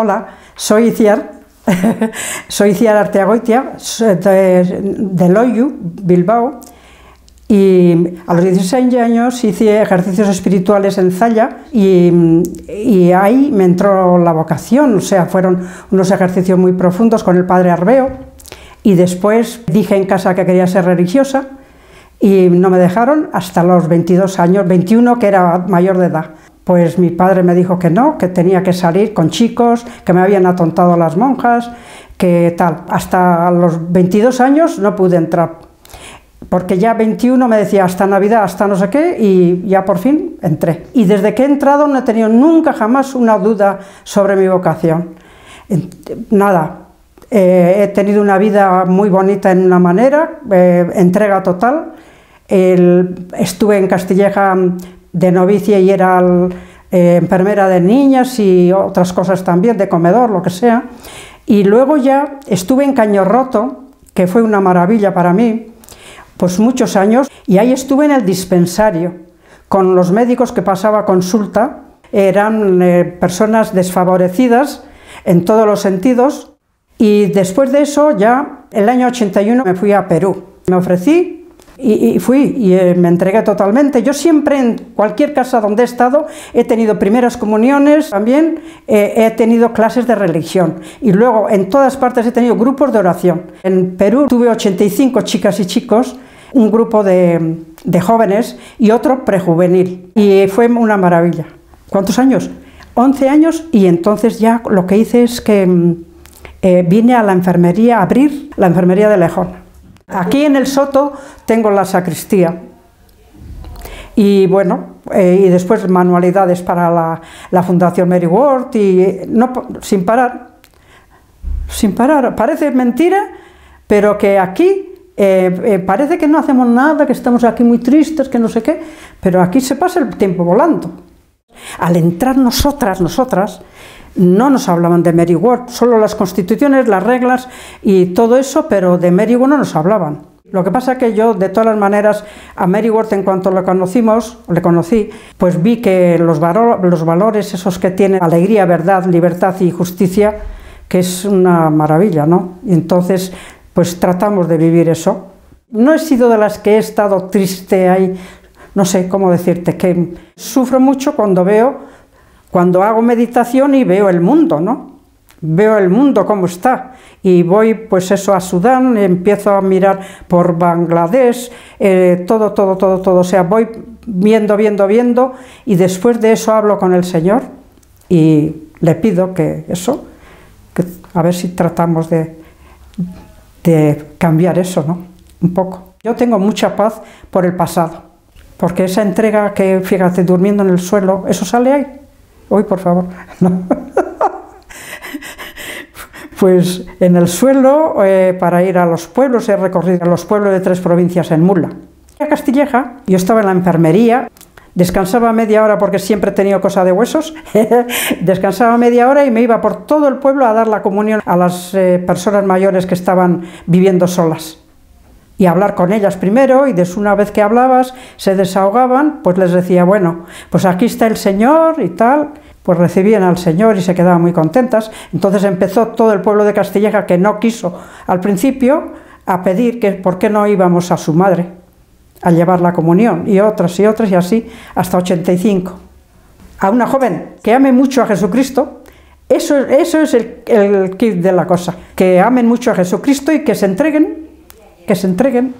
Hola, soy Iciar, soy Iciar Arteagoitia, de, de Loyu, Bilbao, y a los 16 años hice ejercicios espirituales en Zalla y, y, ahí me entró la vocación, o sea, fueron unos ejercicios muy profundos con el padre Arbeo. Y después dije en casa que quería ser religiosa y no me dejaron hasta los 22 años, 21 que era mayor de edad. Pues mi padre me dijo que no, que tenía que salir con chicos, que me habían atontado las monjas, que tal. Hasta los 22 años no pude entrar, porque ya 21 me decía hasta Navidad, hasta no sé qué, y ya por fin entré. Y desde que he entrado no he tenido nunca jamás una duda sobre mi vocación. Nada, eh, he tenido una vida muy bonita en una manera, eh, entrega total. Estuve en Castilleja de novicia y era eh, enfermera de niñas y otras cosas también, de comedor, lo que sea. Y luego ya estuve en Caño Roto, que fue una maravilla para mí, pues muchos años, y ahí estuve en el dispensario, con los médicos que pasaba consulta, eran eh, personas desfavorecidas en todos los sentidos, y después de eso ya, el año 81 me fui a Perú. Me ofrecí y, fui y eh, me entregué totalmente. Yo siempre en cualquier casa donde he estado he tenido primeras comuniones, también eh, he tenido clases de religión y luego en todas partes he tenido grupos de oración. En Perú tuve 85 chicas y chicos, un grupo de, de jóvenes y otro prejuvenil y fue una maravilla. ¿Cuántos años? 11 años y entonces ya lo que hice es que mm, eh, vine a la enfermería, a abrir la enfermería de Lejón. Aquí en el Soto tengo la sacristía. Y bueno, eh, y después manualidades para la, Fundación Mary Ward y no, sin parar, sin parar. Parece mentira, pero que aquí eh, eh, parece que no hacemos nada, que estamos aquí muy tristes, que no sé qué, pero aquí se pasa el tiempo volando. Al entrar nosotras, nosotras, no nos hablaban de Mary Ward, solo las constituciones, las reglas y todo eso, pero de Mary Ward no nos hablaban. Lo que pasa que yo, de todas las maneras, a Mary Ward, en cuanto le conocimos, le conocí, pues vi que los, los valores esos que tiene alegría, verdad, libertad y justicia, que es una maravilla, ¿no? Y entonces, pues tratamos de vivir eso. No he sido de las que he estado triste ahí, no sé cómo decirte, que sufro mucho cuando veo cuando hago meditación y veo el mundo, ¿no? Veo el mundo cómo está y voy pues eso a Sudán, empiezo a mirar por Bangladesh, eh, todo, todo, todo, todo, o sea, voy viendo, viendo, viendo y después de eso hablo con el Señor y le pido que eso, que a ver si tratamos de, de cambiar eso, ¿no? Un poco. Yo tengo mucha paz por el pasado, porque esa entrega que, fíjate, durmiendo en el suelo, eso sale ahí. Hoy, por favor. Pues en el suelo, eh, para ir a los pueblos, he recorrido los pueblos de tres provincias en mula. A Castilleja, yo estaba en la enfermería, descansaba media hora porque siempre he tenido cosa de huesos, descansaba media hora y me iba por todo el pueblo a dar la comunión a las eh, personas mayores que estaban viviendo solas y hablar con ellas primero y después una vez que hablabas se desahogaban, pues les decía, bueno, pues aquí está el Señor y tal, pues recibían al Señor y se quedaban muy contentas. Entonces empezó todo el pueblo de Castilleja que no quiso al principio a pedir que por qué no íbamos a su madre a llevar la comunión y otras y otras y así hasta 85. A una joven que ame mucho a Jesucristo, eso, eso es el, el kit de la cosa, que amen mucho a Jesucristo y que se entreguen que se entreguen